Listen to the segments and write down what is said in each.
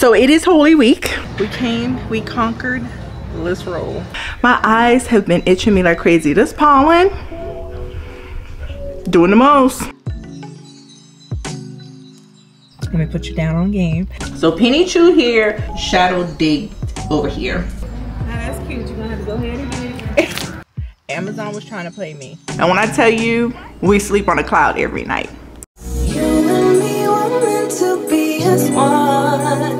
So it is Holy Week. We came, we conquered. Let's roll. My eyes have been itching me like crazy. This pollen, doing the most. Let me put you down on game. So Penny Chew here, Shadow Dig over here. that's cute. You're gonna have to go ahead and Amazon was trying to play me. And when I tell you, we sleep on a cloud every night. You and me were meant to be as one.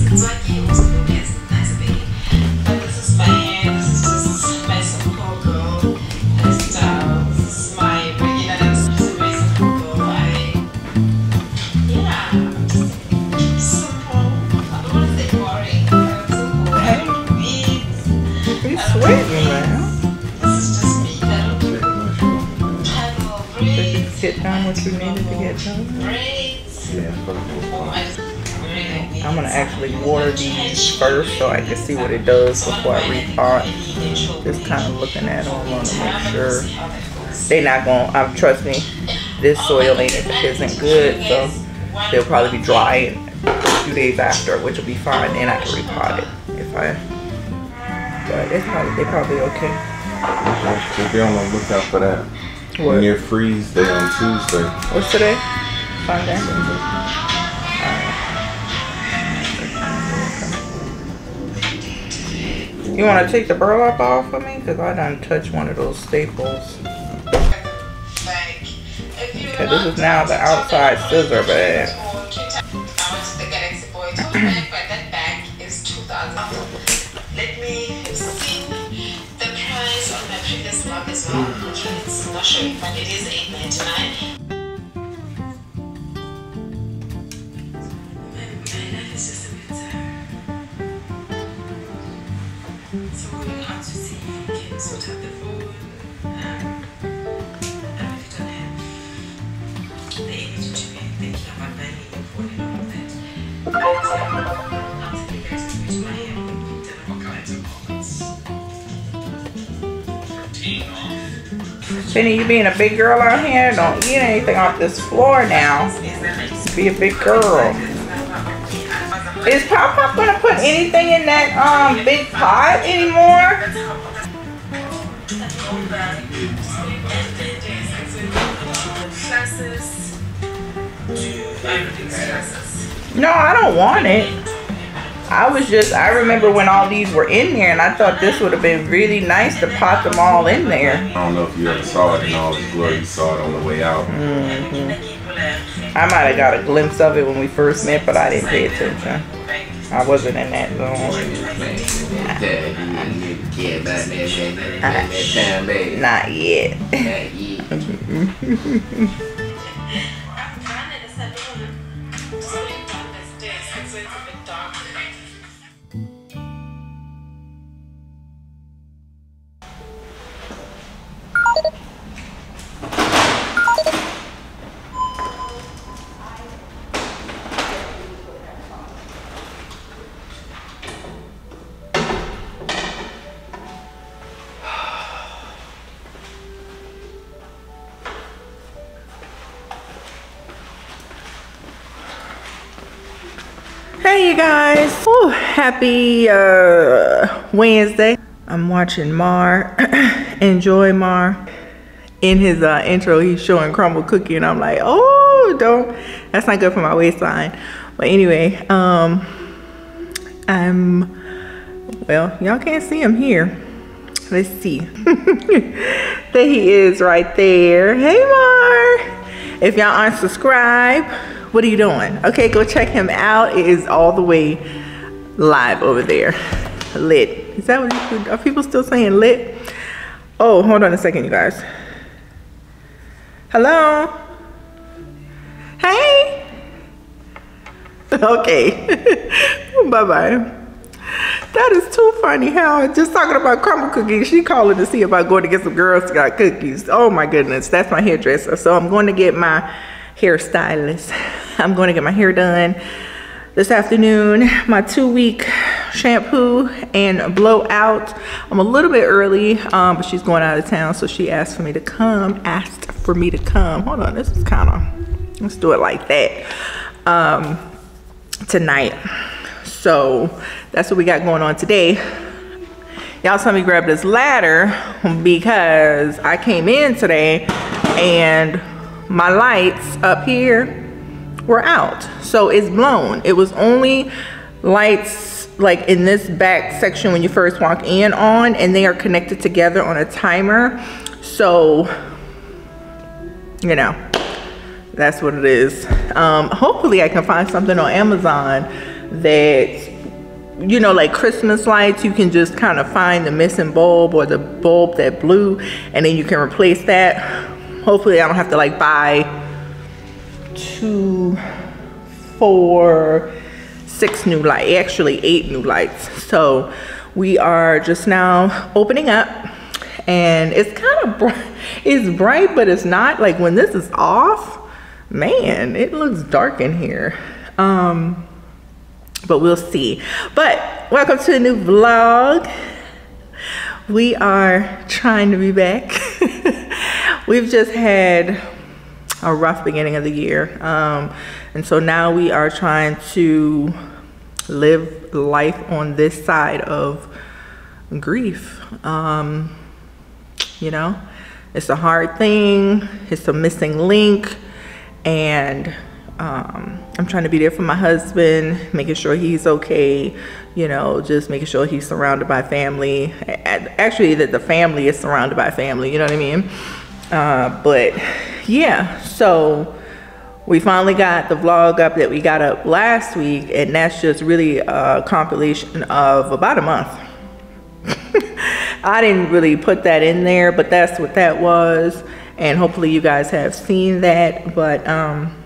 what you needed to get done? I'm gonna actually water these first so I can see what it does before I repot. Just kind of looking at them, want to make sure they're not gonna. I'm trust me, this soil ain't isn't good, so they'll probably be dry a few days after, which will be fine, and I can repot it if I. But it's probably they probably okay. Just be on the lookout for that. What? Near freeze day on Tuesday. What's today? Sunday. You want to take the burlap off of me? Because I done touch one of those staples. Okay, this is now the outside scissor bag. It is $8.99. Penny, you being a big girl out here, don't eat anything off this floor now. Be a big girl. Is Pop Pop gonna put anything in that um big pot anymore? No, I don't want it. I was just, I remember when all these were in there and I thought this would have been really nice to pop them all in there. I don't know if you ever saw it in all its glory. You saw it on the way out. Mm -hmm. I might have got a glimpse of it when we first met, but I didn't pay attention. I wasn't in that zone. Not yet. Not yet. Hey happy uh, Wednesday. I'm watching Marr, EnjoyMarr. In his uh, intro, he's showing Crumbl cookie and I'm like, oh, don't, that's not good for my waistline. But anyway, um, I'm, well, y'all can't see him here. Let's see. there he is right there. Hey Marr. If y'all aren't subscribed, what are you doing? Okay, go check him out. It is all the way live over there. Lit. Is that what you, are people still saying lit? Oh, hold on a second, you guys. Hello? Hey? Okay. Bye-bye. that is too funny how just talking about Crumbl cookies, she calling to see I'm going to get some Girl Scout cookies. Oh my goodness, that's my hairdresser. So I'm going to get my hairstylist. I'm going to get my hair done this afternoon. My two week shampoo and blowout. I'm a little bit early, um, but she's going out of town, so she asked for me to come, asked for me to come. Hold on, this is kind of, let's do it like that. Um, tonight. So that's what we got going on today. Y'all saw me grab this ladder because I came in today and my lights up here were out. So it's blown. It was only lights like in this back section when you first walk in on and they are connected together on a timer. So, you know, that's what it is. Um, hopefully I can find something on Amazon that you know like christmas lights you can just kind of find the missing bulb or the bulb that blew and then you can replace that hopefully i don't have to like buy two four six new lights actually eight new lights so we are just now opening up and it's kind of bright it's bright but it's not like when this is off man it looks dark in here um but we'll see. But welcome to a new vlog. We are trying to be back. We've just had a rough beginning of the year. Um, and so now we are trying to live life on this side of grief. Um, you know, it's a hard thing. It's a missing link. And um, I'm trying to be there for my husband, making sure he's okay, you know, just making sure he's surrounded by family. Actually, that the family is surrounded by family, you know what I mean? Uh, but yeah, so we finally got the vlog up that we got up last week, and that's just really a compilation of about a month. I didn't really put that in there, but that's what that was. And hopefully you guys have seen that. But um,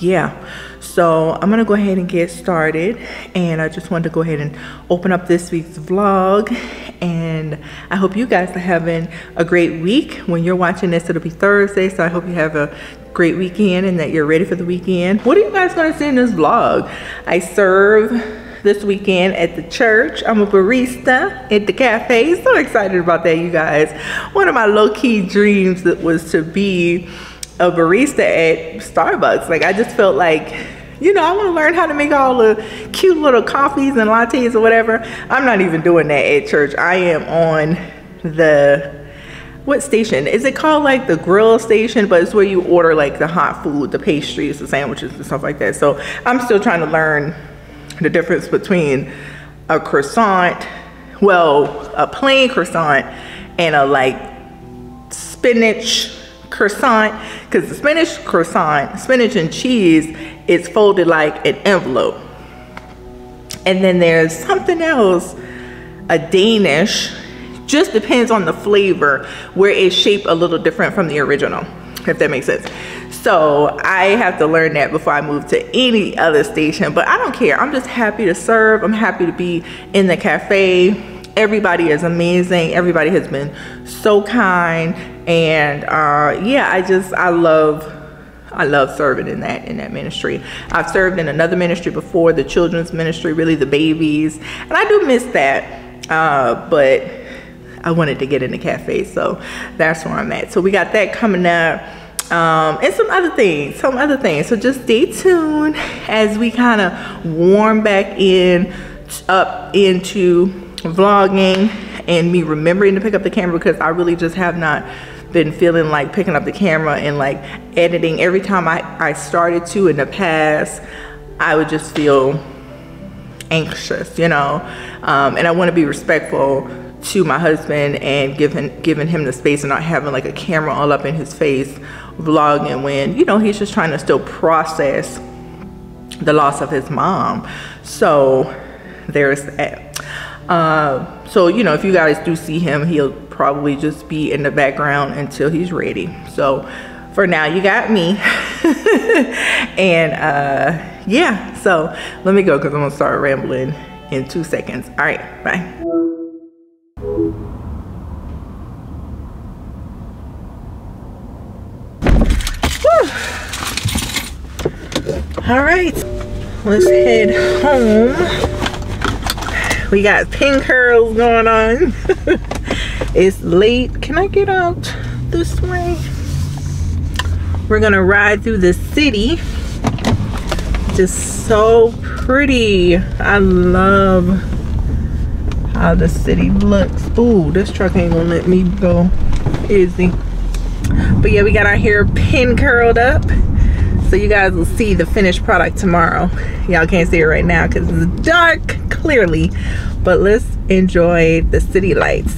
yeah so i'm gonna go ahead and get started and i just wanted to go ahead and open up this week's vlog and i hope you guys are having a great week when you're watching this it'll be thursday so i hope you have a great weekend and that you're ready for the weekend what are you guys gonna see in this vlog i serve this weekend at the church. I'm a barista at the cafe. So excited about that, you guys. One of my low-key dreams was to be a barista at Starbucks. Like I just felt like, you know, I want to learn how to make all the cute little coffees and lattes or whatever. I'm not even doing that at church. I am on the what station is it called like the grill station but it's where you order like the hot food the pastries the sandwiches and stuff like that so i'm still trying to learn the difference between a croissant well a plain croissant and a like spinach croissant because the spinach croissant, spinach and cheese is folded like an envelope. And then there's something else, a Danish, just depends on the flavor where it's shaped a little different from the original, if that makes sense. So I have to learn that before I move to any other station, but I don't care. I'm just happy to serve. I'm happy to be in the cafe everybody is amazing. Everybody has been so kind. And uh, yeah i just i love i love serving in that in that ministry. I've served in another ministry before the children's ministry really the babies. And i do miss that uh, but i wanted to get in the cafe so that's where i'm at. So we got that coming up. Um, and some other things some other things. So just stay tuned as we kind of warm back in up into vlogging and me remembering to pick up the camera because I really just have not been feeling like picking up the camera and like editing. Every time I, I started to in the past, I would just feel anxious, you know? Um, and I wanna be respectful to my husband and giving giving him the space and not having like a camera all up in his face vlogging when, you know, he's just trying to still process the loss of his mom. So there's that. Uh, so, you know, if you guys do see him, he'll probably just be in the background until he's ready. So for now, you got me. and uh, yeah, so let me go because I'm to start rambling in two seconds. All right, bye. All right, let's head home. We got pin curls going on. it's late. Can I get out this way? We're gonna ride through the city. Just so pretty. I love how the city looks. Ooh, this truck ain't gonna let me go easy. But yeah, we got our hair pin curled up so you guys will see the finished product tomorrow y'all can't see it right now because it's dark clearly but let's enjoy the city lights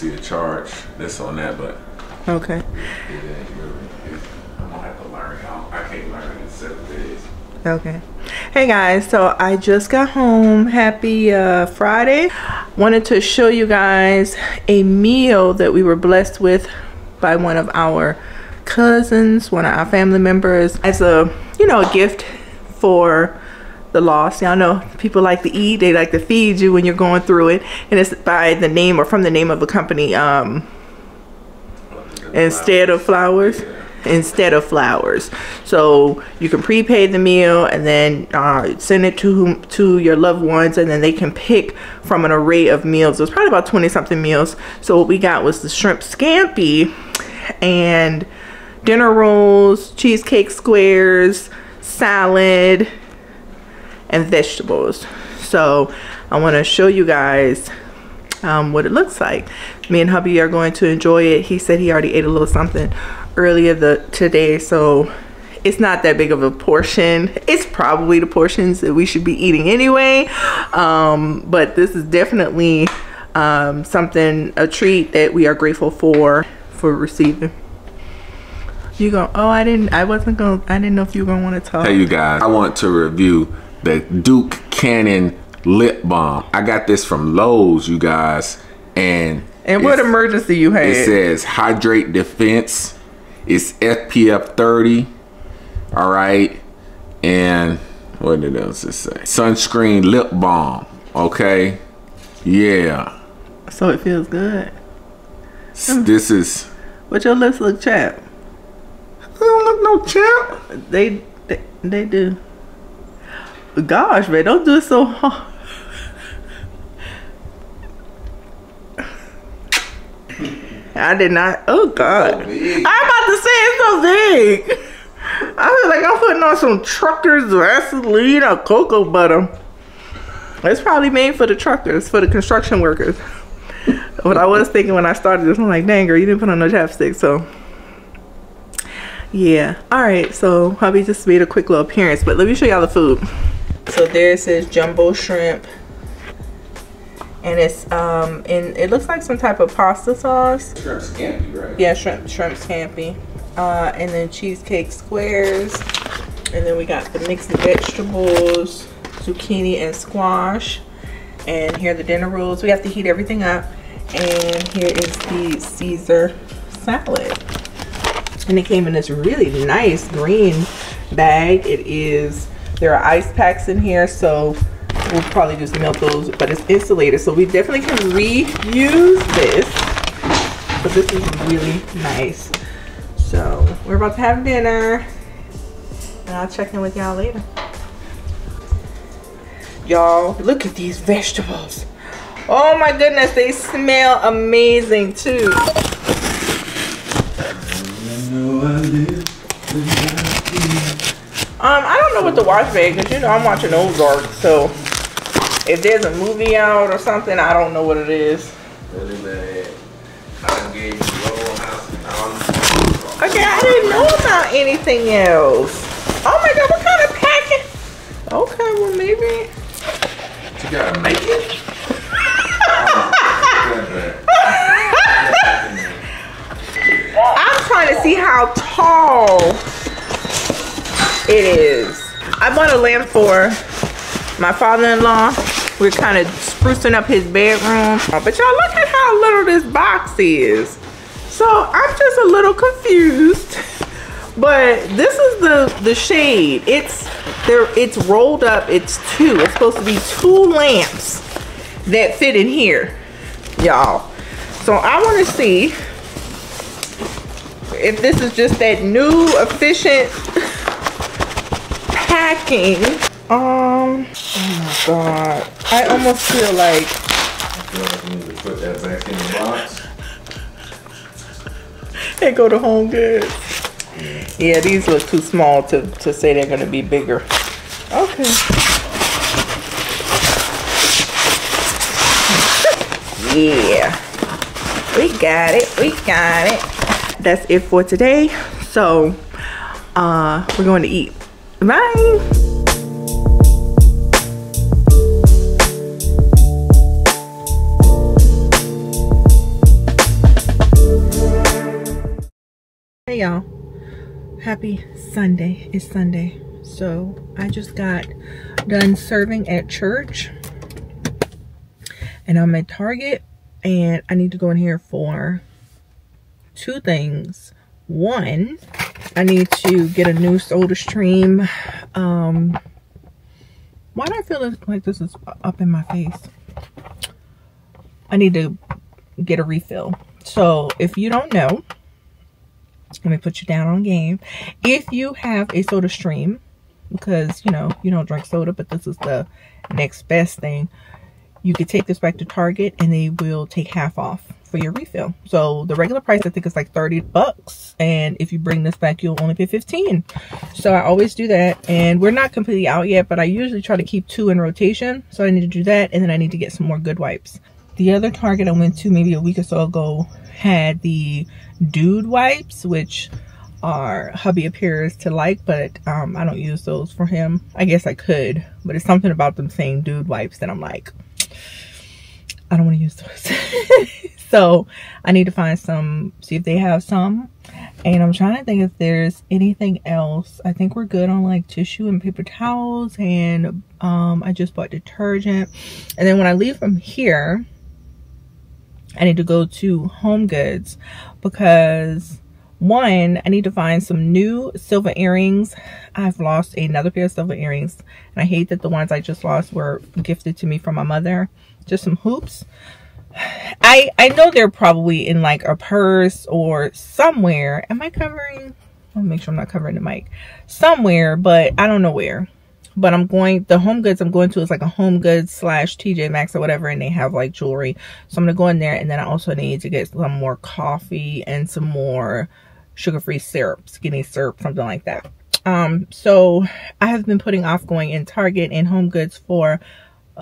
see a charge, that's on that, but Okay. it ain't really. It, I'm gonna have to learn I can't learn in seven days. Okay. Hey guys, so I just got home. Happy uh, Friday. Wanted to show you guys a meal that we were blessed with by one of our cousins, one of our family members, as a you know a gift for the loss. Y'all know people like to eat, they like to feed you when you're going through it, and it's by the name or from the name of a company. Um, instead of flowers instead of flowers so you can prepay the meal and then uh, send it to to your loved ones and then they can pick from an array of meals it was probably about 20 something meals so what we got was the shrimp scampi and dinner rolls cheesecake squares salad and vegetables so i want to show you guys um, what it looks like. Me and hubby are going to enjoy it. He said he already ate a little something earlier the today, so it's not that big of a portion. It's probably the portions that we should be eating anyway. Um, but this is definitely um, something, a treat that we are grateful for, for receiving. You go, oh, I didn't, I wasn't going, to I didn't know if you were going to want to talk. Hey, you guys, I want to review the Duke Cannon lip balm. I got this from Lowe's, you guys. And and what emergency you had? It says hydrate defense. It's SPF 30. All right. And what did else it say? Sunscreen lip balm. Okay. Yeah. So it feels good. This is. But your lips look chapped. I don't look no chap. They, they, they do. Gosh, man, don't do it so hard. I did not. Oh God! So I'm about to say it's so big. I feel like I'm putting on some truckers Vaseline or cocoa butter. It's probably made for the truckers, for the construction workers. what I was thinking when I started this, I'm like, dang girl, you didn't put on no chapstick, so yeah. All right, so hubby just made a quick little appearance, but let me show y'all the food. So there it says jumbo shrimp. And it's um and it looks like some type of pasta sauce. Shrimp scampi, right? Yeah, shrimp shrimp scampi. Uh, and then cheesecake squares. And then we got the mixed vegetables, zucchini and squash. And here are the dinner rolls. We have to heat everything up. And here is the Caesar salad. And it came in this really nice green bag. It is, there are ice packs in here, so we'll probably just melt those, but it's insulated. So we definitely can reuse this. But this is really nice. So we're about to have dinner. And I'll check in with y'all later. Y'all, look at these vegetables. Oh my goodness, they smell amazing too. Um, I don't know what to watch, babe, because you know I'm watching Ozark, so if there's a movie out or something, I don't know what it is. Really bad. I gave you Okay, I didn't know about anything else. Oh my god, what kind of package? Okay, well maybe. You gotta make it? I'm trying to see how tall it is. I bought a lamp for my father-in-law. We're kind of sprucing up his bedroom. Oh, but y'all look at how little this box is. So I'm just a little confused. But this is the the shade. It's there. It's rolled up. It's two. It's supposed to be two lamps that fit in here, y'all. So I want to see if this is just that new efficient packing. Um. Oh my god. I almost feel like. I feel like we need to put that back in the box they go to Home Goods. Yeah, these look too small to, to say they're going to be bigger. Okay. yeah. We got it. We got it. That's it for today. So, uh, we're going to eat. Bye. Hey y'all. Happy Sunday. It's Sunday. So I just got done serving at church. And I'm at Target. And I need to go in here for two things. One, I need to get a new SodaStream. Um, why do I feel like this is up in my face? I need to get a refill. So if you don't know, let me put you down on game. If you have a SodaStream, because, you know, you don't drink soda, but this is the next best thing, you could take this back to Target and they will take half off for your refill. So the regular price, I think is like 30 bucks. And if you bring this back, you'll only pay 15. So I always do that. And we're not completely out yet, but I usually try to keep two in rotation. So I need to do that. And then I need to get some more good wipes. the other Target I went to maybe a week or so ago had the dude wipes, which are hubby appears to like, but um, I don't use those for him. I guess I could, but it's something about them saying dude wipes that I'm like, I don't want to use those. so I need to find some, see if they have some. And I'm trying to think if there's anything else. I think we're good on like tissue and paper towels. And um, I just bought detergent. And then when I leave from here, I need to go to Home Goods because one, I need to find some new silver earrings. I've lost another pair of silver earrings. And I hate that the ones I just lost were gifted to me from my mother. Just some hoops. I I know they're probably in like a purse or somewhere. Am I covering? I'll make sure I'm not covering the mic. Somewhere, but I don't know where. But I'm going, the home goods I'm going to is like a home goods slash TJ Maxx or whatever, and they have like jewelry. So I'm going to go in there, and then I also need to get some more coffee and some more sugar-free syrup, skinny syrup, something like that. Um, so I have been putting off going in Target and Home Goods for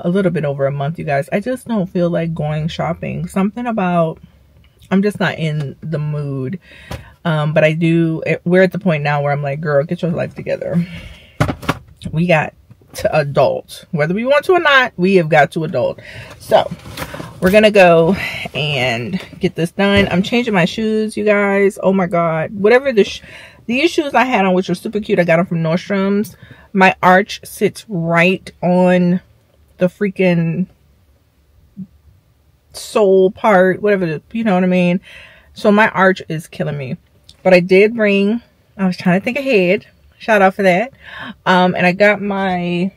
a little bit over a month, you guys. I just don't feel like going shopping. Something about, I'm just not in the mood. Um, but I do, we're at the point now where I'm like, girl, get your life together. We got to adult. Whether we want to or not, we have got to adult. So, we're gonna go and get this done. I'm changing my shoes, you guys. Oh my god. Whatever the these shoes I had on, which were super cute, I got them from Nordstrom's. My arch sits right on the freaking sole part, whatever, you know what I mean? So my arch is killing me. But I did bring, I was trying to think ahead. Shout out for that. Um, and I got my,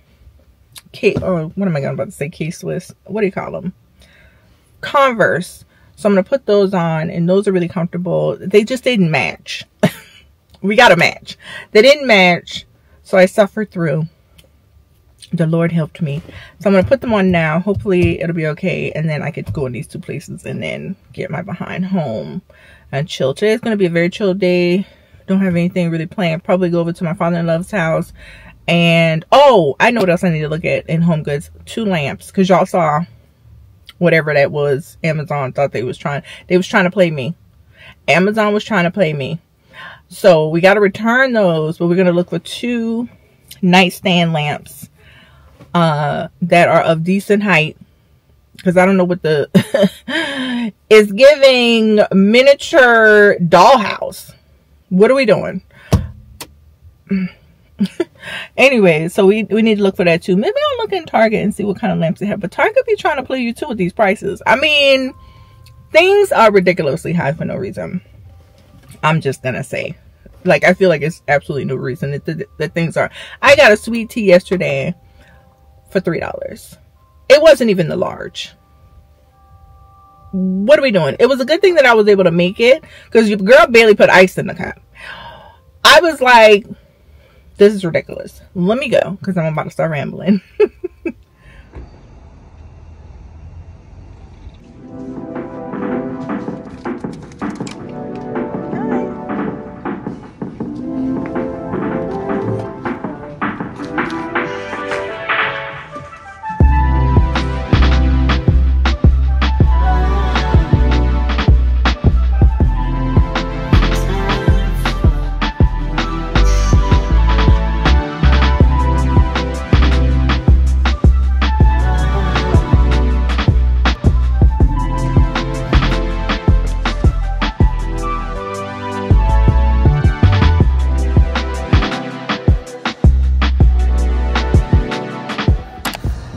K, or oh, what am I going about to say? K-Swiss. What do you call them? Converse. So I'm going to put those on and those are really comfortable. They just didn't match. we got a match. They didn't match. So I suffered through the Lord helped me. So I'm going to put them on now. Hopefully it'll be okay. And then I could go in these two places and then get my behind home and chill. Today's going to be a very chill day. Don't have anything really planned. Probably go over to my father-in-law's house. And, oh, I know what else I need to look at in Home Goods. Two lamps. Because y'all saw whatever that was. Amazon thought they was trying. They was trying to play me. Amazon was trying to play me. So we got to return those. But we're going to look for two nightstand lamps uh, that are of decent height because I don't know what the is giving miniature dollhouse. What are we doing? anyway, so we, we need to look for that too. Maybe I'll look in Target and see what kind of lamps they have. But Target be trying to play you too with these prices. I mean, things are ridiculously high for no reason. I'm just gonna say. Like, I feel like it's absolutely no reason that, that, that things are. I got a sweet tea yesterday for $3. It wasn't even the large. What are we doing? It was a good thing that I was able to make it because your girl barely put ice in the cup. I was like, this is ridiculous. Let me go because I'm about to start rambling.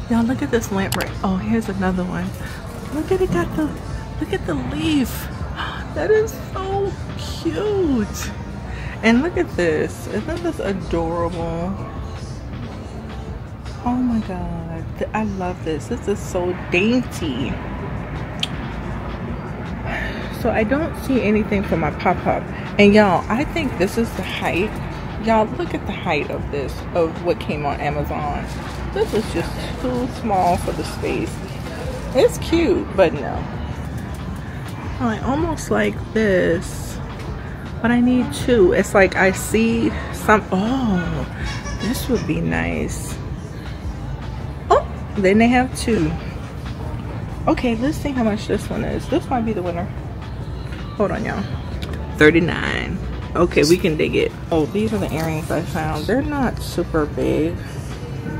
this lamp right oh here's another one. Look at it got the look at the leaf. That is so cute. And look at this isn't this adorable? Oh my god i love this this is so dainty. So i don't see anything for my pop-up. And y'all i think this is the height. Y'all look at the height of this of what came on amazon this is just too small for the space. It's cute, but no. I almost like this, but I need two. It's like I see some, oh, this would be nice. Oh, then they have two. Okay, let's see how much this one is. This might be the winner. Hold on, y'all. 39 Okay, we can dig it. Oh, these are the earrings I found. They're not super big,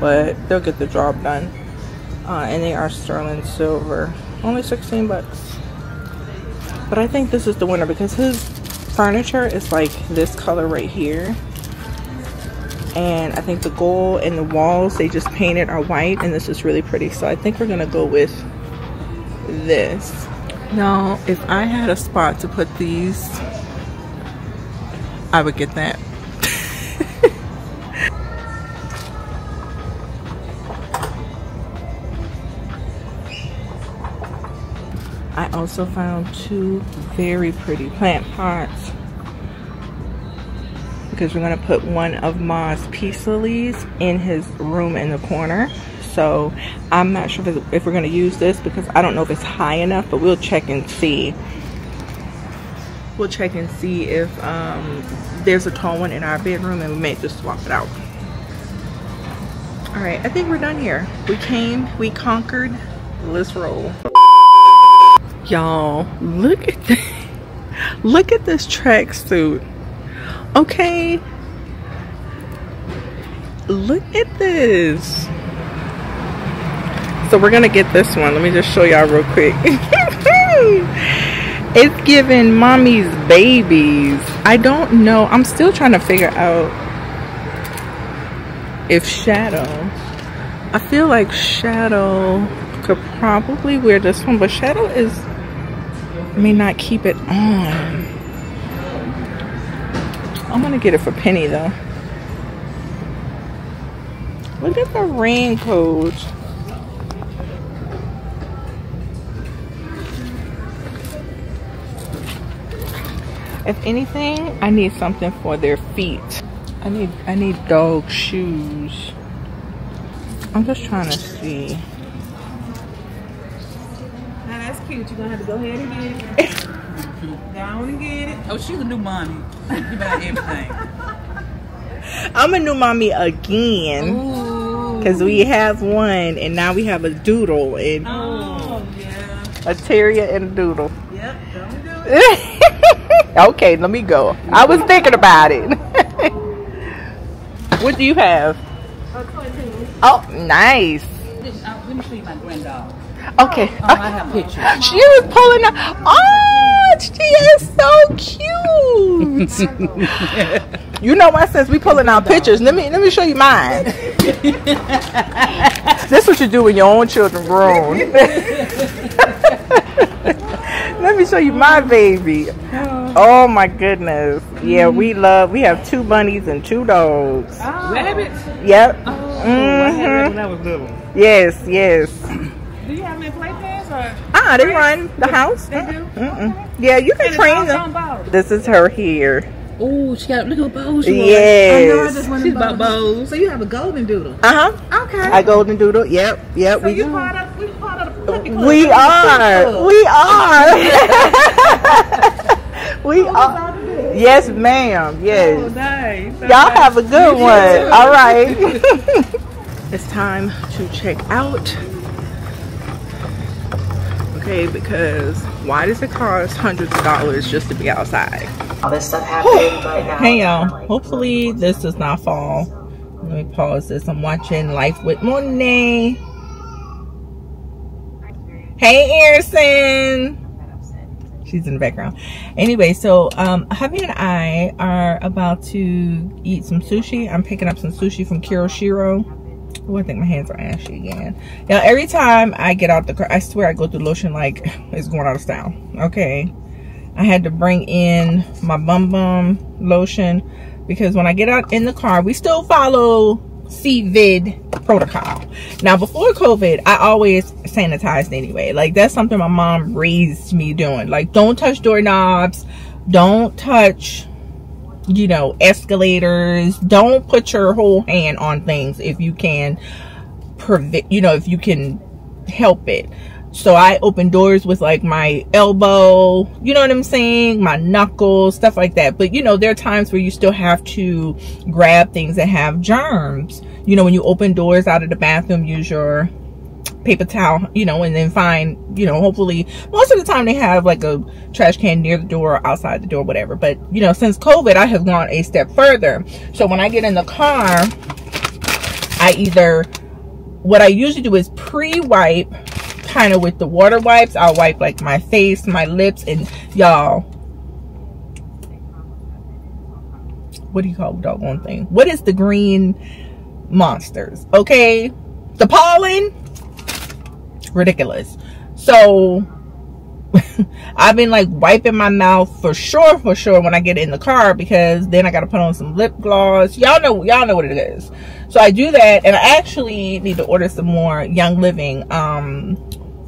but they'll get the job done. Uh, and they are sterling silver. Only 16 bucks. But I think this is the winner because his furniture is like this color right here. And I think the gold and the walls they just painted are white and this is really pretty. So I think we're gonna go with this. Now, if I had a spot to put these, I would get that. I also found two very pretty plant pots because we're to put one of Ma's peace lilies in his room in the corner. So I'm not sure if we're to use this because I don't know if it's high enough, but we'll check and see. We'll check and see if um, there's a tall one in our bedroom and we may just swap it out. All right, I think we're done here. We came, we conquered. Let's roll. Y'all, look at this. Look at this tracksuit. Okay. Look at this. So we're gonna get this one. Let me just show y'all real quick. it's giving mommy's babies. I don't know. I'm still trying to figure out if Shadow. I feel like Shadow could probably wear this one, but Shadow is may not keep it on. I'm gonna get it for Penny though. Look at the raincoat. If anything, I need something for their feet. I need I need dog shoes. I'm just trying to see. Cute. You're gonna have to go ahead and get it. go on and get it. Oh, she's a new mommy. You buy everything. I'm a new mommy again. Ooh. Cause we have one and now we have a doodle and Oh, yeah. a terrier and a doodle. Yep, don't do it. okay, let me go. I was thinking about it. what do you have? Oh, nice. Let me show you my granddaughter. Okay. Oh, I have pictures. She was pulling up. Oh, she is so cute. you know what? Since we pulling out pictures, let me let me show you mine. this what you do when your own children grown. let me show you my baby. Oh my goodness. Yeah, we love. We have two bunnies and two dogs. Rabbits? Yep. Oh, I had that Mhm. when I was little. Yes, yes. Do you have any playpens or? They run the house. They do? Mm-mm. Yeah, you can And train them. This is her here. Oh, she got look at bows. she Yes. I know, I just wanted She's to about bows. So you have a golden doodle. Uh huh. Okay. I golden doodle. Yep. Yep. so we you part of we part of the cookie club. we are. We are. we are. Yes, ma'am. Oh, Yes. nice. Y'all have a good one. All right. it's time to check out. Okay, because why does it cost hundreds of dollars just to be outside? all this stuff happening right now. Hey y'all, hopefully this does not fall. Let me pause this. I'm watching Life with Monet. Hey Erison. She's in the background. Anyway, so um hubby and I are about to eat some sushi. I'm picking up some sushi from Kiroshiro. Oh, I think my hands are ashy again. Now, every time I get out the car, I swear I go through lotion like it's going out of style. Okay. I had to bring in my bum bum lotion because when I get out in the car, we still follow COVID protocol. Now, before COVID, I always sanitized anyway. Like, that's something my mom raised me doing. Like, don't touch doorknobs. Don't touch, you know, escalators. Don't put your whole hand on things if you can prevent, you know, if you can help it. So I open doors with like my elbow, you know what I'm saying? My knuckles, stuff like that. But you know, there are times where you still have to grab things that have germs. You know, when you open doors out of the bathroom, use your paper towel, you know, and then find, you know, hopefully most of the time they have like a trash can near the door or outside the door, whatever. But, you know, since COVID, I have gone a step further. So when I get in the car, I either, what I usually do is pre-wipe kind of with the water wipes. I'll wipe like my face, my lips, and y'all, what do you call the doggone thing? What is the green monsters? Okay. The pollen, ridiculous. So I've been like wiping my mouth for sure, for sure when I get in the car because then I got to put on some lip gloss. Y'all know, y'all know what it is. So I do that and I actually need to order some more Young Living um,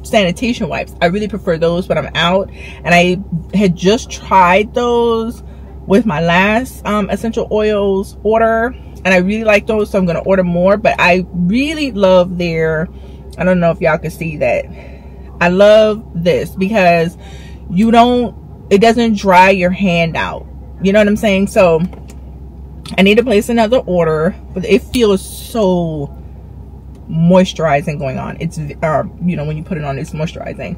sanitation wipes. I really prefer those when I'm out and I had just tried those with my last um, essential oils order and I really like those so I'm going to order more but I really love their I don't know if y'all can see that. I love this because you don't, it doesn't dry your hand out. You know what I'm saying? So I need to place another order, but it feels so moisturizing going on. It's, uh, you know, when you put it on, it's moisturizing.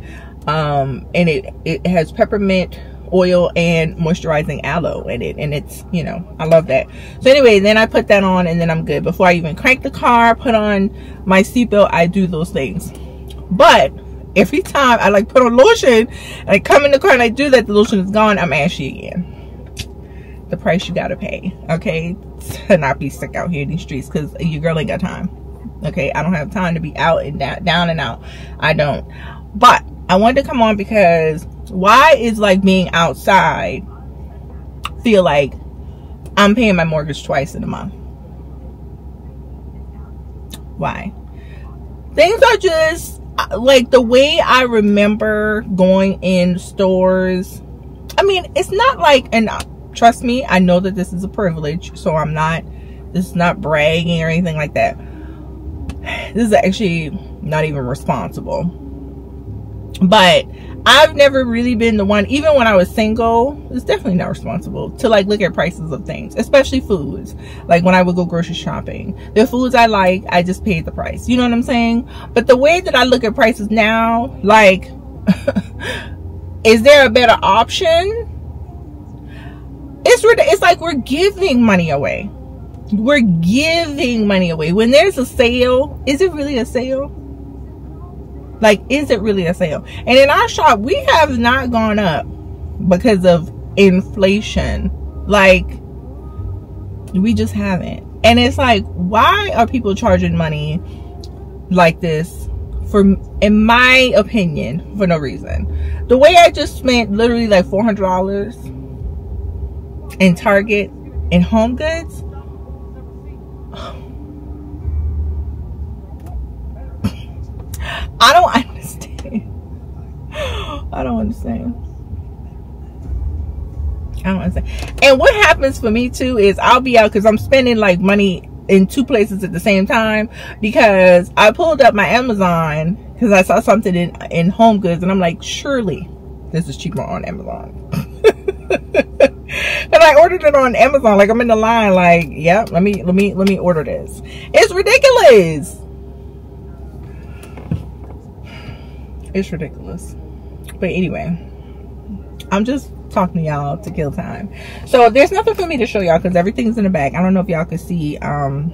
Um, and it, it has peppermint oil and moisturizing aloe in it and it's you know i love that. So anyway then i put that on and then i'm good. Before i even crank the car put on my seatbelt i do those things. But every time i like put on lotion and i come in the car and i do that the lotion is gone i'm ashy again. The price you gotta pay okay to not be stuck out here in these streets because your girl ain't got time okay? I don't have time to be out and down, down and out. I don't. But i wanted to come on because why is like being outside feel like I'm paying my mortgage twice in a month? Why? Things are just uh, like the way I remember going in stores. I mean, it's not like, and uh, trust me, I know that this is a privilege, so I'm not, this is not bragging or anything like that. This is actually not even responsible. But I've never really been the one, even when I was single, it's definitely not responsible to like look at prices of things, especially foods. Like when I would go grocery shopping, the foods I like, I just paid the price. You know what I'm saying? But the way that I look at prices now, like, is there a better option? It's it's like we're giving money away. We're giving money away. When there's a sale, is it really a sale? Like, is it really a sale? And in our shop, we have not gone up because of inflation. Like, we just haven't. And it's like, why are people charging money like this for, in my opinion, for no reason? The way I just spent literally like $400 in Target in home goods I don't understand. I don't understand. I don't understand. And what happens for me too is I'll be out because I'm spending like money in two places at the same time because I pulled up my Amazon because I saw something in in Home Goods and I'm like, surely this is cheaper on Amazon. and I ordered it on Amazon. Like I'm in the line, like, yep, let me let me let me order this. It's ridiculous. It's ridiculous. But anyway, I'm just talking to y'all to kill time. So there's nothing for me to show y'all because everything's in the back. I don't know if y'all can see. Um,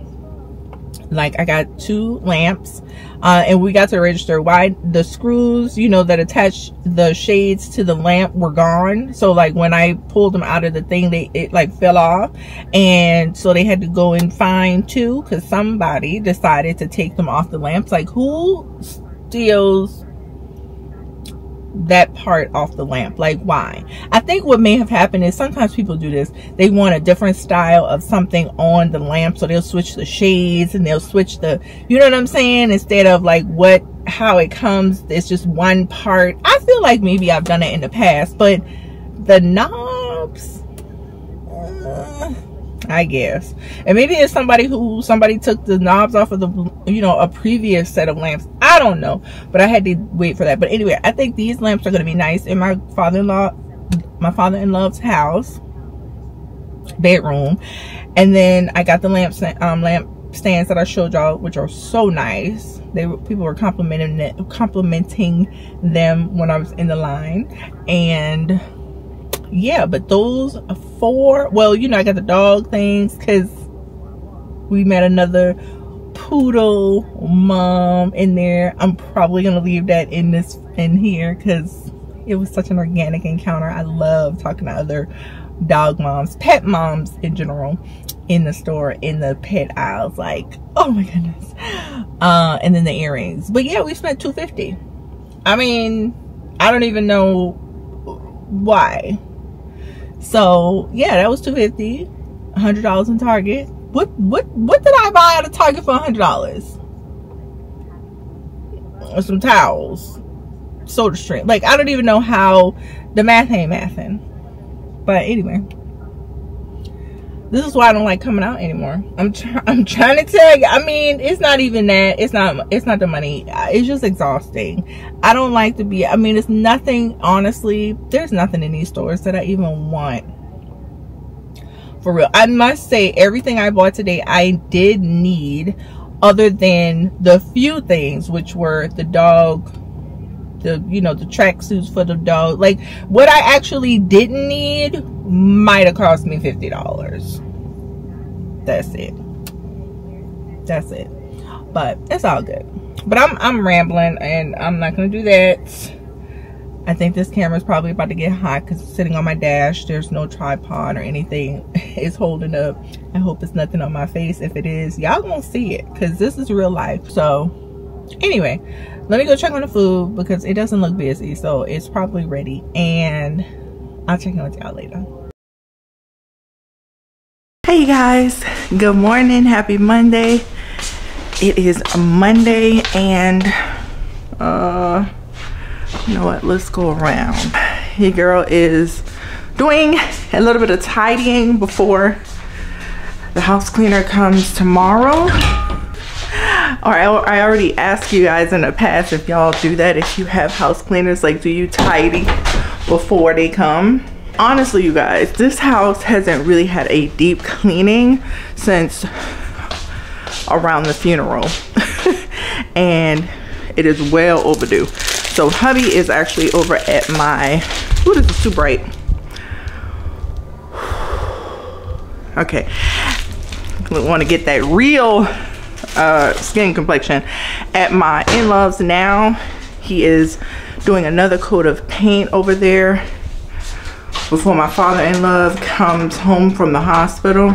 like I got two lamps uh, and we got to register why the screws you know that attach the shades to the lamp were gone so like when I pulled them out of the thing they it like fell off and so they had to go and find two because somebody decided to take them off the lamps like who steals that part off the lamp. Like why? I think what may have happened is sometimes people do this. They want a different style of something on the lamp so they'll switch the shades and they'll switch the you know what i'm saying? Instead of like what how it comes it's just one part. I feel like maybe i've done it in the past but the uh, I guess. And maybe it's somebody who somebody took the knobs off of the you know a previous set of lamps. I don't know, but I had to wait for that. But anyway, I think these lamps are going to be nice in my father-in-law my father-in-law's house bedroom. And then I got the lamp um lamp stands that I showed y'all, which are so nice. They were, people were complimenting it, complimenting them when I was in the line, and yeah. But those four, well, you know, I got the dog things because we met another poodle mom in there. I'm probably gonna leave that in this in here because it was such an organic encounter. I love talking to other dog moms, pet moms in general in the store in the pet aisles like oh my goodness uh and then the earrings but yeah we spent 250 i mean i don't even know why so yeah that was two fifty. hundred dollars in target. What what what did i buy at a target for a hundred dollars? Uh, some towels. SodaStream like i don't even know how the math ain't mathing. But anyway this is why I don't like coming out anymore. I'm trying. I'm trying to tell you. I mean, it's not even that. It's not. It's not the money. Uh, it's just exhausting. I don't like to be. I mean, it's nothing. Honestly, there's nothing in these stores that I even want. For real, I must say everything I bought today, I did need, other than the few things, which were the dog the you know the track suits for the dog like what i actually didn't need might have cost me $50 that's it. That's it. But it's all good. But i'm i'm rambling and i'm not gonna do that. I think this camera is probably about to get hot because it's sitting on my dash. There's no tripod or anything. It's holding up. I hope it's nothing on my face. If it is y'all gonna see it because this is real life. So anyway let me go check on the food because it doesn't look busy. So it's probably ready. And i'll check in with y'all later hey guys. Good morning. Happy monday. It is monday and uh you know what? Let's go around. Your girl is doing a little bit of tidying before the house cleaner comes tomorrow. Or I, I already asked you guys in the past if y'all do that. If you have house cleaners like do you tidy before they come honestly you guys this house hasn't really had a deep cleaning since around the funeral. And it is well overdue. So hubby is actually over at my is this is too bright okay want to get that real uh, skin complexion at my in-laws now. He is doing another coat of paint over there before my father-in-law comes home from the hospital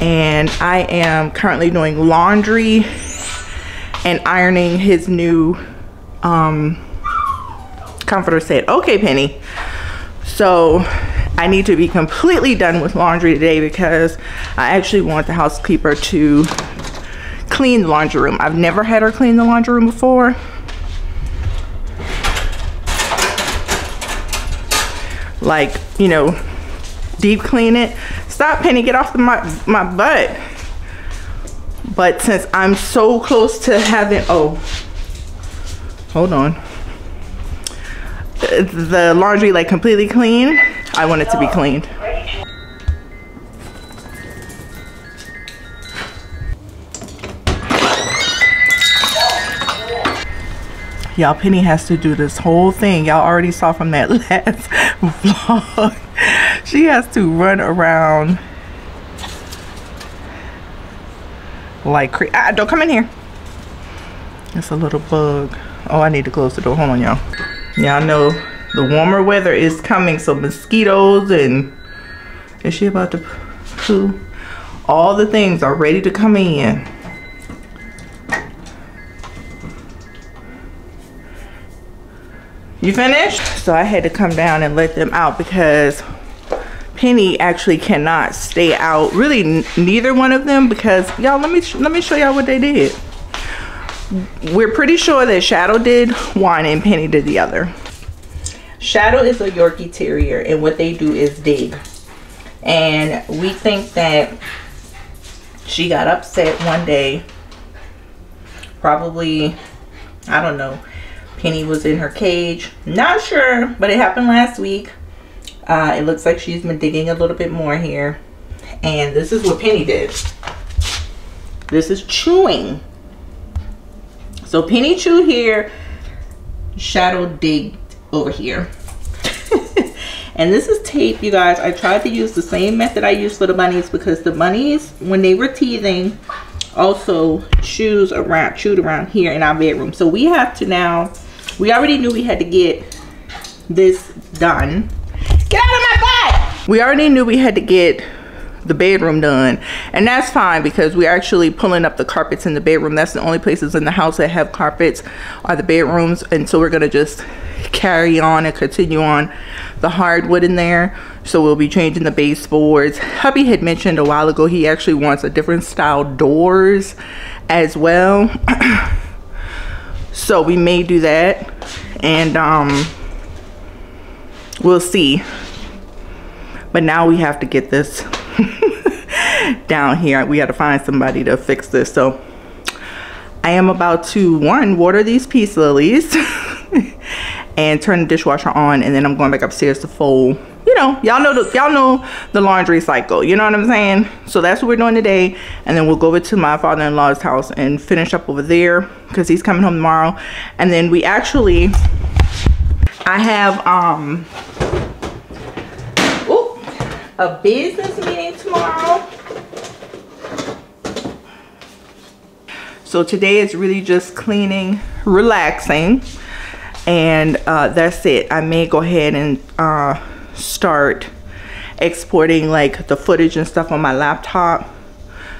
and I am currently doing laundry and ironing his new um, comforter set okay Penny so I need to be completely done with laundry today because I actually want the housekeeper to clean the laundry room. I've never had her clean the laundry room before. Like, you know, deep clean it. Stop, Penny, get off the, my, my butt. But since I'm so close to having, oh, hold on. The laundry like completely clean, I want it to be cleaned. Y'all, Penny has to do this whole thing. Y'all already saw from that last vlog. She has to run around like crazy. Ah, don't come in here. It's a little bug. Oh, I need to close the door. Hold on, y'all. Y'all know the warmer weather is coming, so mosquitoes and is she about to poo? All the things are ready to come in. You finished? So I had to come down and let them out because Penny actually cannot stay out. Really, neither one of them because y'all. Let me let me show y'all what they did. We're pretty sure that Shadow did one and Penny did the other. Shadow is a Yorkie Terrier, and what they do is dig. And we think that she got upset one day. Probably, I don't know Penny was in her cage. Not sure, but it happened last week. Uh, it looks like she's been digging a little bit more here. And this is what Penny did. This is chewing. So Penny chewed here, Shadow digged over here. and this is tape, you guys. I tried to use the same method I used for the bunnies because the bunnies, when they were teething, also chews around, chewed around here in our bedroom. So we have to now, we already knew we had to get this done. Get out of my butt! We already knew we had to get the bedroom done and that's fine because we're actually pulling up the carpets in the bedroom that's the only places in the house that have carpets are the bedrooms and so we're gonna just carry on and continue on the hardwood in there so we'll be changing the baseboards hubby had mentioned a while ago he actually wants a different style doors as well so we may do that and um we'll see but now we have to get this down here. We got to find somebody to fix this. So I am about to one water these peace lilies and turn the dishwasher on and then I'm going back upstairs to fold you know y'all know the y'all know the laundry cycle you know what i'm saying? So that's what we're doing today and then we'll go over to my father-in-law's house and finish up over there because he's coming home tomorrow. And then we actually i have um ooh, a business meeting tomorrow. So today is really just cleaning relaxing and uh, that's it. I may go ahead and uh, start exporting like the footage and stuff on my laptop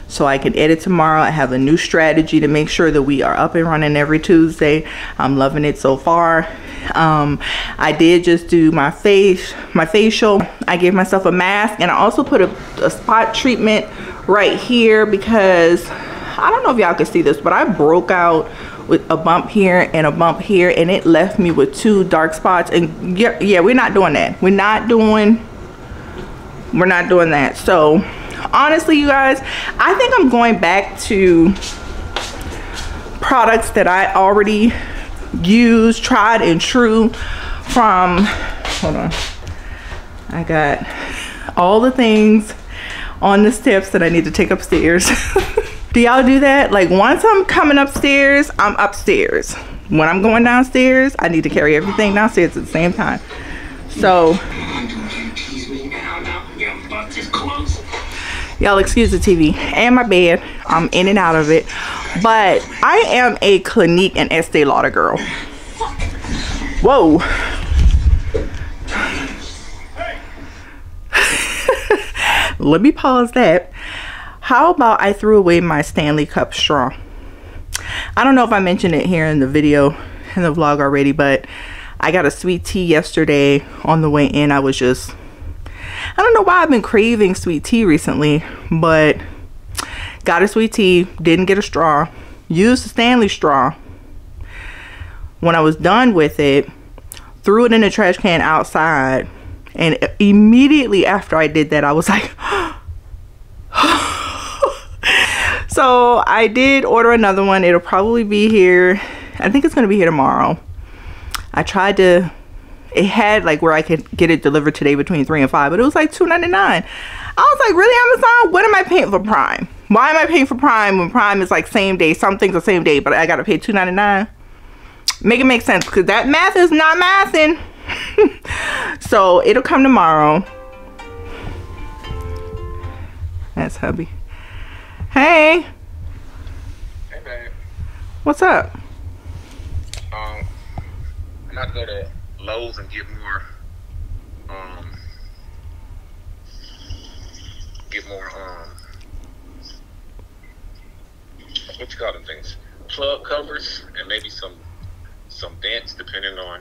so I can edit tomorrow. I have a new strategy to make sure that we are up and running every Tuesday. I'm loving it so far. Um, I did just do my face, my facial. I gave myself a mask and I also put a, a spot treatment right here because I don't know if y'all can see this, but I broke out with a bump here and a bump here and it left me with two dark spots and yeah, yeah we're not doing that. We're not doing, we're not doing that. So honestly, you guys, I think I'm going back to products that I already used, tried and true from, hold on. I got all the things on the steps that I need to take upstairs. do y'all do that? Like once I'm coming upstairs, I'm upstairs. When I'm going downstairs, I need to carry everything downstairs at the same time. So, y'all excuse the TV and my bed. I'm in and out of it. But I am a Clinique and Estee Lauder girl. Whoa. Let me pause that. How about I threw away my Stanley Cup straw? I don't know if I mentioned it here in the video, in the vlog already, but I got a sweet tea yesterday on the way in. I was just, I don't know why I've been craving sweet tea recently, but got a sweet tea, didn't get a straw, used the Stanley straw. When I was done with it, threw it in the trash can outside, and immediately after I did that, I was like, so I did order another one. It'll probably be here. I think it's going to be here tomorrow. I tried to, it had like where I could get it delivered today between 3 and 5, but it was like $2.99. I was like, really, Amazon? What am I paying for Prime? Why am I paying for Prime when Prime is like same day? Some things are same day, but I got to pay $2.99. Make it make sense because that math is not mathing. so it'll come tomorrow. That's hubby. Hey. Hey, babe. What's up? Um, I'm about to go to Lowe's and get more, um, get more, um, what you call them things? Plug covers and maybe some, some vents, depending on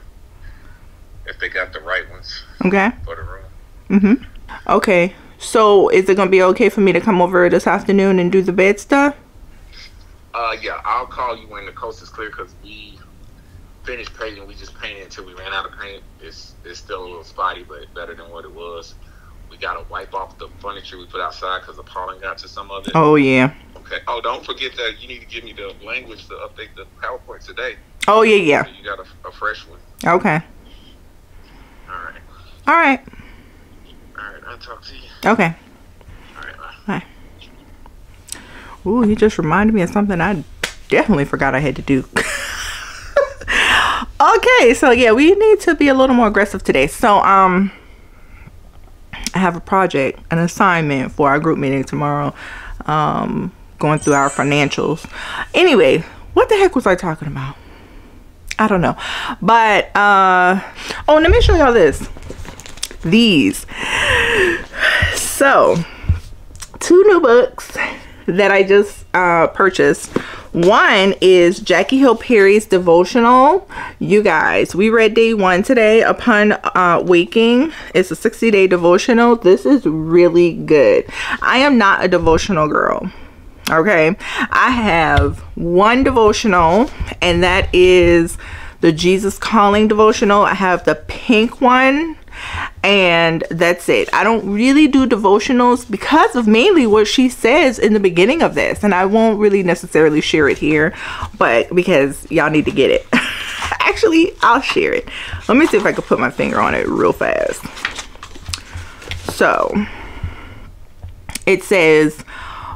if they got the right ones Okay. for the room. Mm-hmm. Okay. So is it gonna be okay for me to come over this afternoon and do the bed stuff? Uh, yeah, I'll call you when the coast is clear because we finished painting. We just painted until we ran out of paint. It's it's still a little spotty, but better than what it was. We gotta wipe off the furniture we put outside because the pollen got to some of it. Oh yeah. Okay. Oh, don't forget that you need to give me the language to update the PowerPoint today. Oh yeah, yeah. So you got a, a fresh one. Okay. All right. All right. I'll talk to you. Okay. All right. Bye. Bye. Ooh, he just reminded me of something I definitely forgot I had to do. okay, so yeah, we need to be a little more aggressive today. So, um, I have a project, an assignment for our group meeting tomorrow. Um, going through our financials. Anyway, what the heck was I talking about? I don't know. But uh oh, let me show y'all this. These. So, two new books that I just uh purchased. One is Jackie Hill Perry's devotional. You guys, we read day one today upon uh, waking. It's a 60 day devotional. This is really good. I am not a devotional girl. Okay, I have one devotional, and that is the Jesus Calling devotional. I have the pink one and that's it i don't really do devotionals because of mainly what she says in the beginning of this and i won't really necessarily share it here but because y'all need to get it actually i'll share it let me see if i can put my finger on it real fast so it says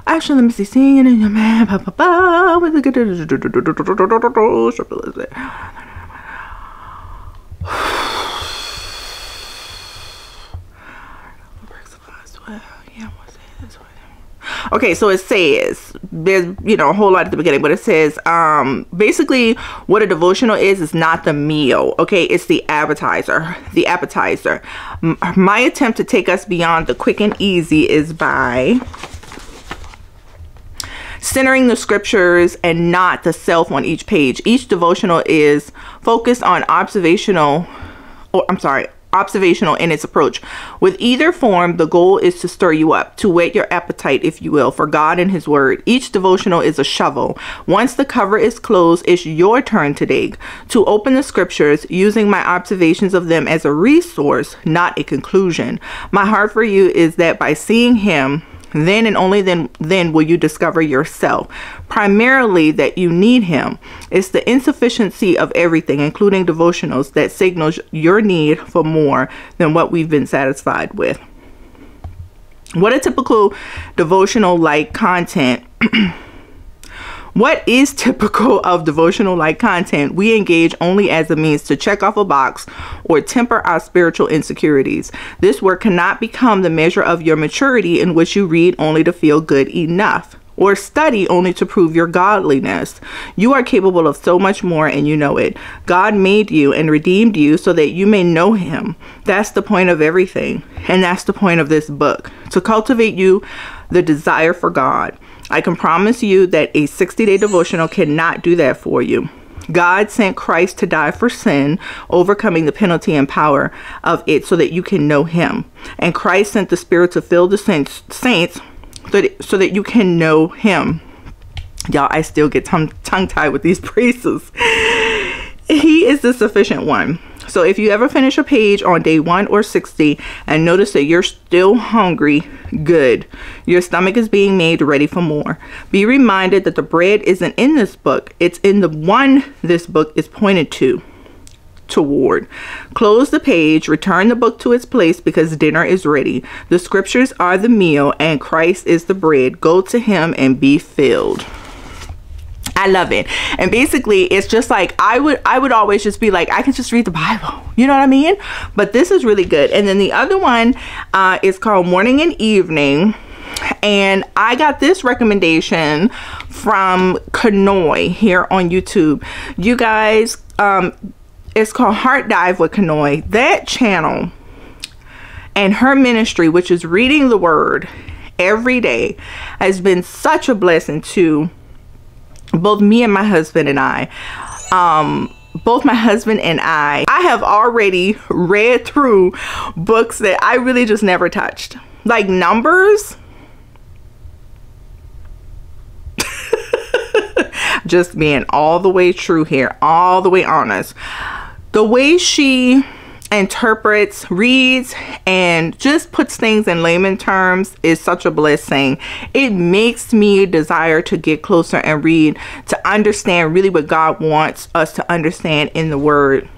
actually let me see singing in your man ba, ba, ba, with the okay so it says there's you know a whole lot at the beginning but it says um basically what a devotional is is not the meal okay? It's the appetizer the appetizer. M my attempt to take us beyond the quick and easy is by centering the scriptures and not the self on each page. Each devotional is focused on observational or i'm sorry observational in its approach. With either form, the goal is to stir you up, to whet your appetite, if you will, for God and His Word. Each devotional is a shovel. Once the cover is closed, it's your turn to dig, to open the scriptures, using my observations of them as a resource, not a conclusion. My heart for you is that by seeing Him, then and only then then will you discover yourself. Primarily that you need him it's the insufficiency of everything including devotionals that signals your need for more than what we've been satisfied with. What a typical devotional like content What is typical of devotional like content? We engage only as a means to check off a box or temper our spiritual insecurities. This work cannot become the measure of your maturity in which you read only to feel good enough or study only to prove your godliness. You are capable of so much more and you know it. God made you and redeemed you so that you may know him. That's the point of everything. And that's the point of this book to cultivate you the desire for God. I can promise you that a 60 day devotional cannot do that for you. God sent Christ to die for sin, overcoming the penalty and power of it so that you can know him. And Christ sent the Spirit to fill the saints, saints so, that, so that you can know him. Y'all, I still get tongue tied with these praises. He is the sufficient one. So if you ever finish a page on day one or 60 and notice that you're still hungry, good. Your stomach is being made ready for more. Be reminded that the bread isn't in this book. It's in the one this book is pointed to toward. Close the page, return the book to its place because dinner is ready. The scriptures are the meal and Christ is the bread. Go to him and be filled. I love it. And basically it's just like I would I would always just be like I can just read the Bible. You know what I mean? But this is really good. And then the other one uh, is called Morning and Evening. And I got this recommendation from Kanoy here on YouTube. You guys, um, it's called Heart Dive with Kanoy. That channel and her ministry, which is reading the word every day, has been such a blessing to both me and my husband and I. Um, both my husband and I, I have already read through books that I really just never touched. Like Numbers. just being all the way true here, all the way honest. The way she interprets, reads, and just puts things in layman terms is such a blessing. It makes me desire to get closer and read to understand really what God wants us to understand in the Word.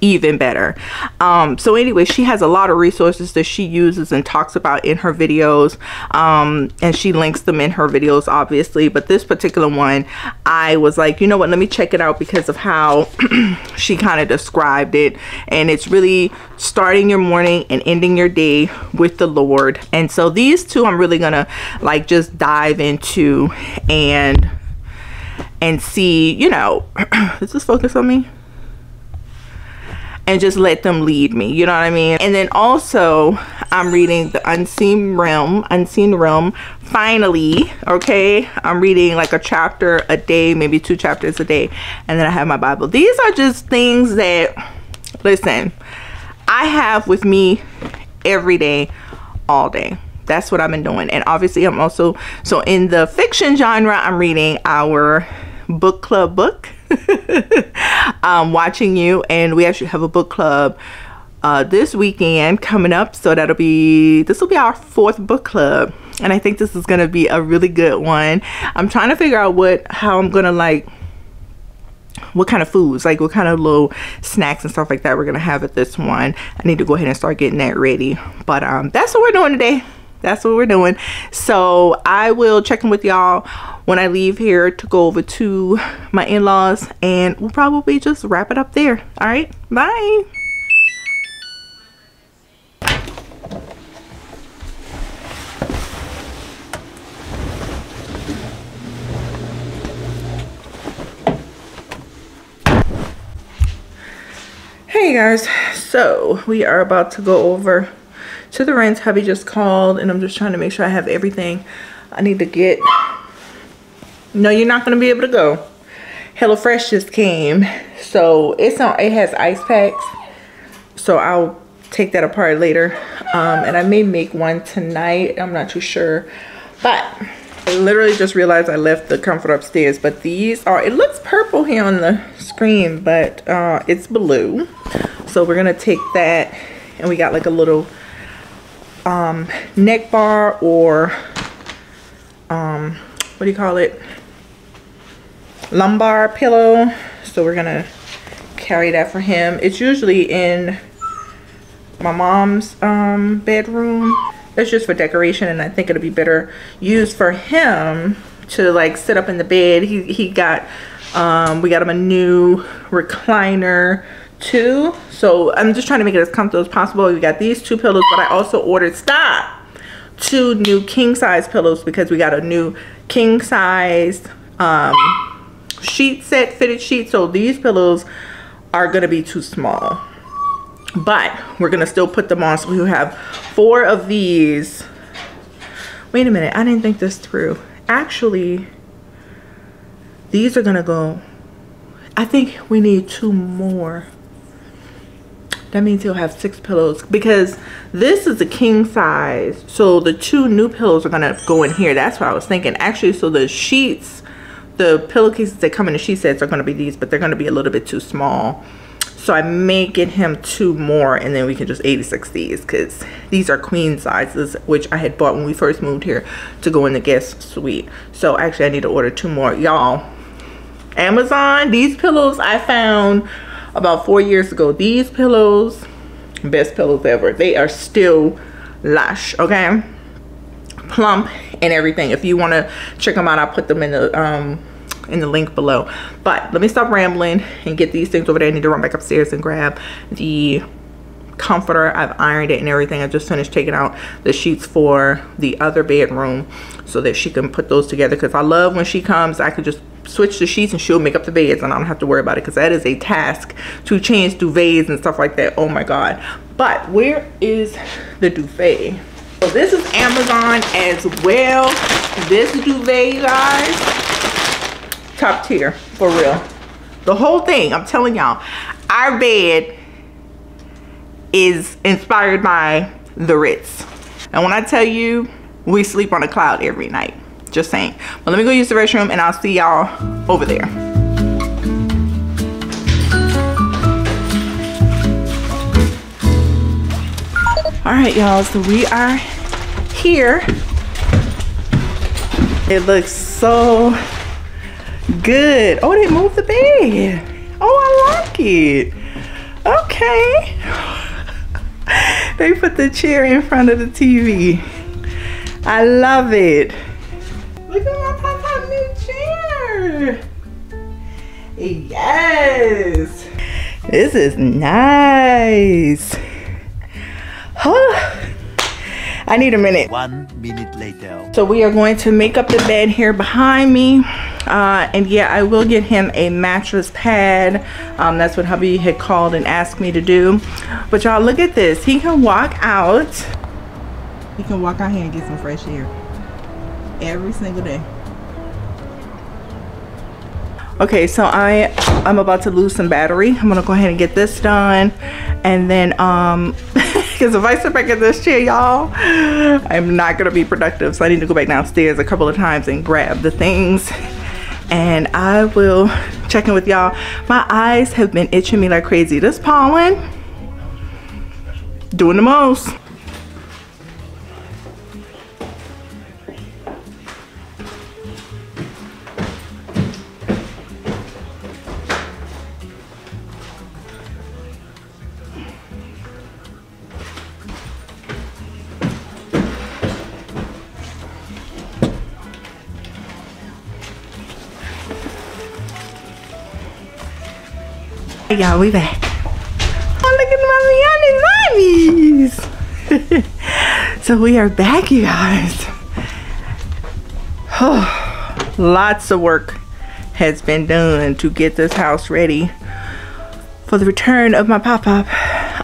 Even better. Um so anyway she has a lot of resources that she uses and talks about in her videos. Um and she links them in her videos obviously. But this particular one i was like you know what? Let me check it out because of how she kind of described it. And it's really starting your morning and ending your day with the lord. And so these two i'm really gonna like just dive into and and see you know does this focus on me and just let them lead me you know what i mean? And then also i'm reading the unseen realm unseen realm finally okay? I'm reading like a chapter a day maybe two chapters a day and then i have my bible. These are just things that listen i have with me every day all day. That's what i've been doing. And obviously i'm also so in the fiction genre i'm reading our book club book um, watching you and we actually have a book club uh, this weekend coming up so that'll be this will be our fourth book club and I think this is gonna be a really good one. I'm trying to figure out what how I'm gonna like what kind of foods like what kind of little snacks and stuff like that we're gonna have at this one. I need to go ahead and start getting that ready but um that's what we're doing today that's what we're doing. So i will check in with y'all when i leave here to go over to my in-laws and we'll probably just wrap it up there. All right? Bye. Hey guys. So we are about to go over to the rents hubby just called and i'm just trying to make sure i have everything i need to get. No you're not going to be able to go. HelloFresh just came so it's on it has ice packs so i'll take that apart later. Um, and i may make one tonight i'm not too sure but I literally just realized I left the comfort upstairs, but these are, it looks purple here on the screen, but uh, it's blue. So we're gonna take that and we got like a little um, neck bar or um, what do you call it? Lumbar pillow. So we're gonna carry that for him. It's usually in my mom's um, bedroom it's just for decoration and I think it'll be better used for him to like sit up in the bed. He, he got, um, we got him a new recliner too. So I'm just trying to make it as comfortable as possible. We got these two pillows, but I also ordered, stop, two new king size pillows because we got a new king size um, sheet set, fitted sheet. So these pillows are gonna be too small but we're gonna still put them on so we have four of these wait a minute i didn't think this through actually these are gonna go i think we need two more that means he'll have six pillows because this is a king size so the two new pillows are gonna go in here that's what i was thinking actually so the sheets the pillowcases that come in the sheet sets are to be these but they're to be a little bit too small so I may get him two more and then we can just 86 these because these are queen sizes, which I had bought when we first moved here to go in the guest suite. So actually I need to order two more. Y'all, Amazon, these pillows I found about four years ago. These pillows, best pillows ever. They are still lush, okay? Plump and everything. If you want to check them out, I'll put them in the um, in the link below but let me stop rambling and get these things over there i need to run back upstairs and grab the comforter i've ironed it and everything i just finished taking out the sheets for the other bedroom so that she can put those together because i love when she comes i could just switch the sheets and she'll make up the beds and i don't have to worry about it because that is a task to change duvets and stuff like that. Oh my god. But where is the duvet? So this is amazon as well. This duvet guys top tier for real. The whole thing i'm telling y'all our bed is inspired by the ritz. And when i tell you we sleep on a cloud every night just saying but let me go use the restroom and i'll see y'all over there all right y'all so we are here it looks so good. Oh, they moved the bed. Oh, I like it. Okay. they put the chair in front of the TV. I love it. Look at my pop-up new chair. Yes. This is nice. Huh. I need a minute. One minute later. So we are going to make up the bed here behind me. Uh, and yeah, I will get him a mattress pad. Um, that's what hubby had called and asked me to do. But y'all look at this. He can walk out. He can walk out here and get some fresh air. Every single day. Okay, so I I'm about to lose some battery. I'm gonna go ahead and get this done, and then um, because if I sit back in this chair, y'all, I'm not gonna be productive. So I need to go back downstairs a couple of times and grab the things, and I will check in with y'all. My eyes have been itching me like crazy. This pollen doing the most. Y'all, we back. Oh, look at my Miami mommies. so we are back, you guys. Oh, lots of work has been done to get this house ready for the return of my pop-up.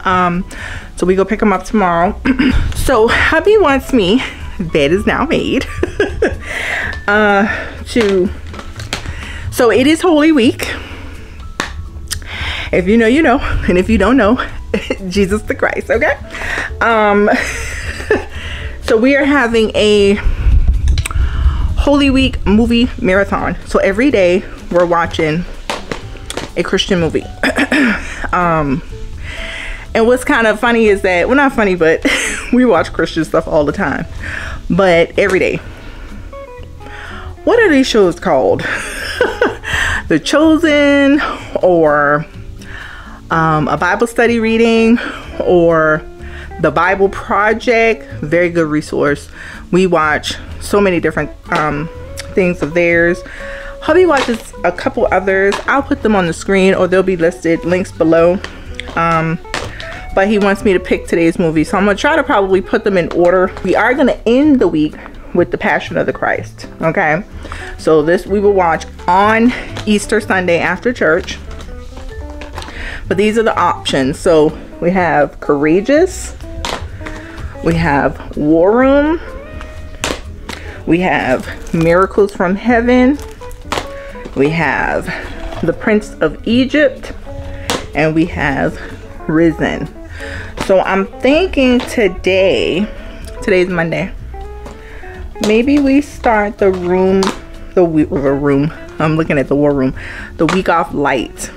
Um, so we go pick them up tomorrow. so hubby wants me, bed is now made, uh, to, so it is Holy Week. If you know, you know. And if you don't know, Jesus the Christ, okay? Um, so we are having a Holy Week movie marathon. So every day we're watching a Christian movie. um, and what's kind of funny is that, well, not funny, but we watch Christian stuff all the time. But every day. What are these shows called? the Chosen or um, a Bible study reading or the Bible Project. Very good resource. We watch so many different um, things of theirs. Hubby watches a couple others. I'll put them on the screen or they'll be listed links below. Um, but he wants me to pick today's movie. So I'm gonna try to probably put them in order. We are gonna end the week with the Passion of the Christ. Okay. So this we will watch on Easter Sunday after church. But these are the options. So we have Courageous. We have War Room. We have Miracles from Heaven. We have The Prince of Egypt. And we have Risen. So I'm thinking today, today's Monday, maybe we start the room, the, the room, I'm looking at the war room, the week off light.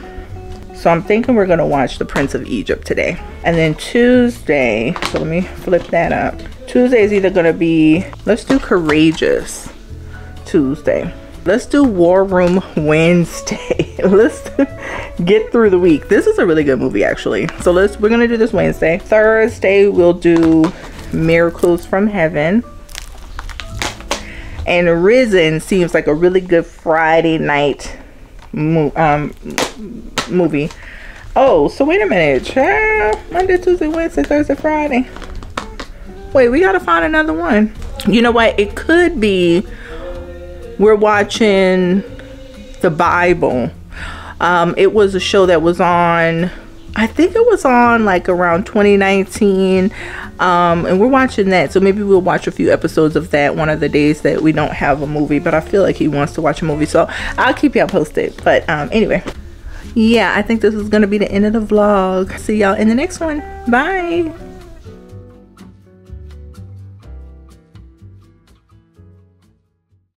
So I'm thinking we're gonna watch The Prince of Egypt today. And then Tuesday, so let me flip that up. Tuesday is either gonna be, let's do Courageous Tuesday. Let's do War Room Wednesday. let's get through the week. This is a really good movie actually. So let's, we're gonna do this Wednesday. Thursday we'll do Miracles from Heaven. And Risen seems like a really good Friday night um, movie. Oh, so wait a minute. Child. Monday, Tuesday, Wednesday, Thursday, Friday. Wait, we gotta find another one. You know what? It could be we're watching the Bible. Um, it was a show that was on, I think it was on like around 2019. Um, and we're watching that. So maybe we'll watch a few episodes of that one of the days that we don't have a movie. But I feel like he wants to watch a movie. So I'll keep y'all posted. But um, anyway, yeah, I think this is going to be the end of the vlog. See y'all in the next one. Bye.